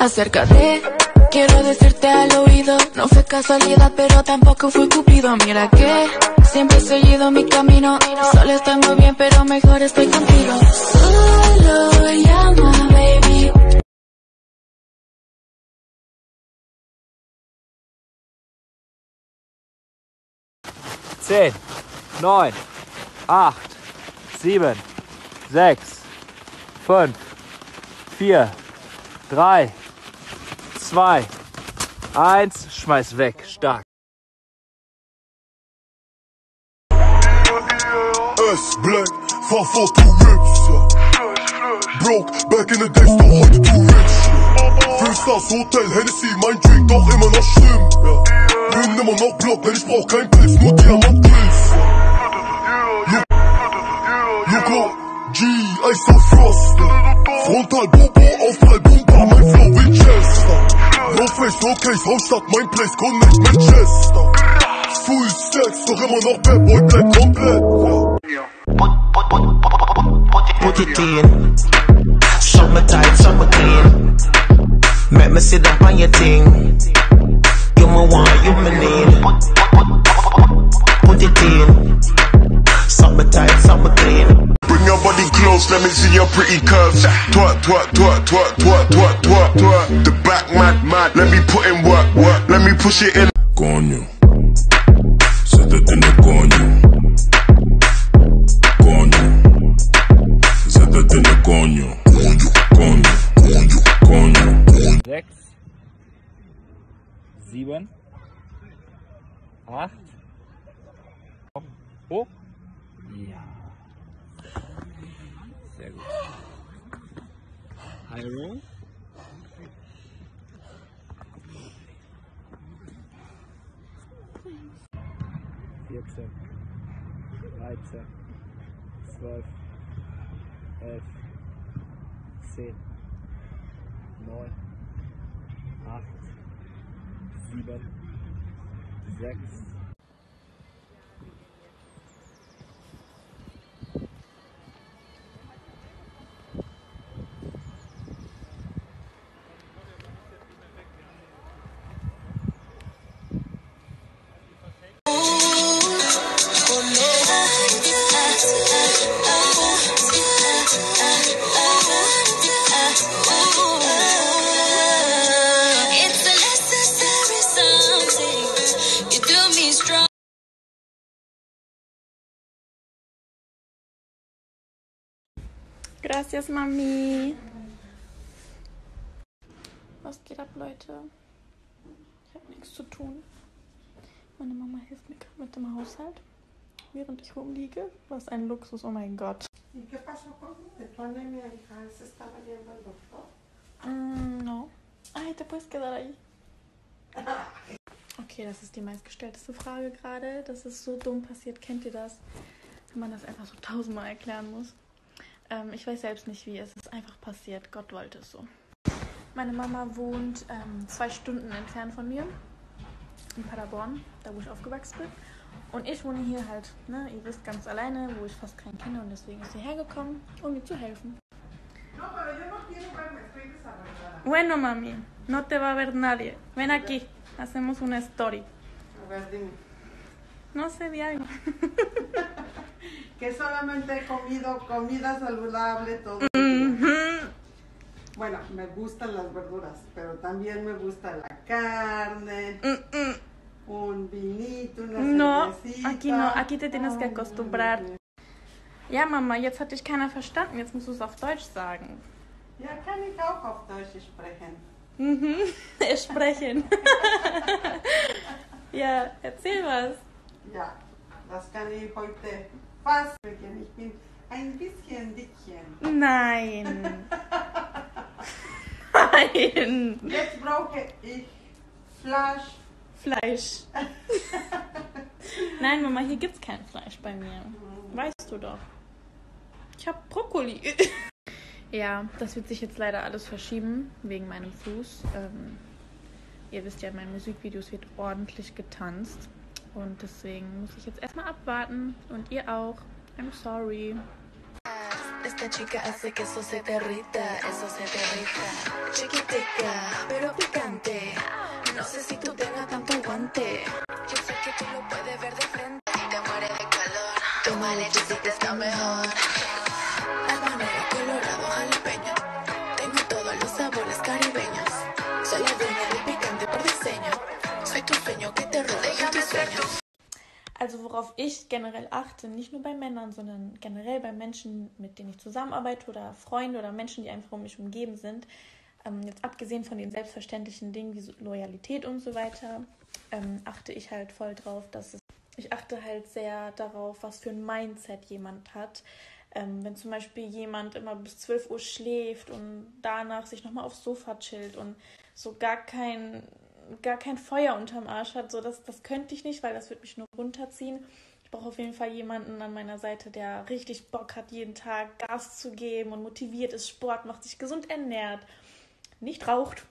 Acércate, quiero decirte al oído. No fue casualidad, pero tampoco fue cupido. Mira que siempre he seguido mi camino. Solo estoy muy bien, pero mejor estoy contigo. Solo llama, baby. Zehn, neun, acht, sieben, sechs, fünf, vier, drei, zwei, eins. Schmeiß weg. Stark. S Black, fahr vor two rips. Broke, back in the days, doch heute too rich, ja. Fünf Hotel, Hennessy, mein Drink, doch immer noch schlimm, ja. Bin immer noch Block, denn ich brauch kein Pilz, nur Diamant-Pilz, ja. Loco, G, Ice on Frost, ja. Frontal, Bobo, No face, no case, Hauptstadt, mein Place, Connect, Manchester. Full Stacks, doch immer noch Bad Boy, bleib komplett, put it in. Summer tight, summer clean. Make me sit up on your thing. You my want, you my need. diamonds in your pretty curves. Twerk, twerk, twerk, twerk, twerk, twerk, twerk, twerk. The back mad, mad. Let me put in work, work. Let me push it in. Go on you. Set the dinner, go on you. Go on you. Set the dinner, go on you. Go on you. Go on you. Go on you. Go on you. Go on you. Sechs. Sieben. Acht. Hoch. Roll. Vierzehn, dreizehn, zwölf, elf, zehn, neun, acht, sieben, sechs. Gracias, Mami. Was geht ab, Leute? Ich habe nichts zu tun. Meine Mama hilft mir gerade mit dem Haushalt, während ich rumliege. Was ein Luxus, oh mein Gott. Mm, no. Ay, te puedes quedar ahí. Okay, das ist die meistgestellteste Frage gerade. Das ist so dumm passiert. Kennt ihr das? Wenn man das einfach so tausendmal erklären muss. Ähm, ich weiß selbst nicht wie. Es ist einfach passiert. Gott wollte es so. Meine Mama wohnt ähm, zwei Stunden entfernt von mir. In Paderborn, da wo ich aufgewachsen bin. Und ich wohne hier halt, ne, ihr wisst, ganz alleine, wo ich fast keinen kenne. Und deswegen ist sie hergekommen, um mir zu helfen. Bueno, mami, no te va a ver nadie. Ven aquí, hacemos una story. A ver, dime. No sé, di algo. Que solamente he comido comida saludable todo. el día. Bueno, me gustan las verduras, pero también me gusta la carne, Mm, mm. Un vinito, una No, cervecita. aquí no, aquí te tienes que acostumbrar. Ja, Mama, jetzt hat dich keiner verstanden. Jetzt musst du es auf Deutsch sagen. Ja, kann ich auch auf Deutsch sprechen. Mhm. Sprechen. ja, erzähl was. Ja, das kann ich heute fast sprechen. Ich bin ein bisschen dickchen. Nein. Nein. Jetzt brauche ich Fleisch. Fleisch. Nein, Mama, hier gibt's kein Fleisch bei mir. Weißt du doch. Ich hab Brokkoli. ja, das wird sich jetzt leider alles verschieben wegen meinem Fuß. Ähm, ihr wisst ja, in meinen Musikvideos wird ordentlich getanzt. Und deswegen muss ich jetzt erstmal abwarten. Und ihr auch. I'm sorry. Esta chica hace que eso se derrita, eso se derrita. Chiquitica, lechecita está mejor. Habanero, colorado, jalapeño. Tengo todos los sabores caribeños. Soy la dueña del picante por diseño. Soy tu sueño que te rodea tus sueños. Also worauf ich generell achte, nicht nur bei Männern, sondern generell bei Menschen, mit denen ich zusammenarbeite oder Freunde oder Menschen, die einfach um mich umgeben sind, ähm, jetzt abgesehen von den selbstverständlichen Dingen wie Loyalität und so weiter, ähm, achte ich halt voll drauf, dass es, ich achte halt sehr darauf, was für ein Mindset jemand hat. Ähm, wenn zum Beispiel jemand immer bis 12 Uhr schläft und danach sich nochmal aufs Sofa chillt und so gar kein gar kein Feuer unterm Arsch hat. So, das, das könnte ich nicht, weil das würde mich nur runterziehen. Ich brauche auf jeden Fall jemanden an meiner Seite, der richtig Bock hat, jeden Tag Gas zu geben und motiviert ist, Sport macht, sich gesund ernährt, nicht raucht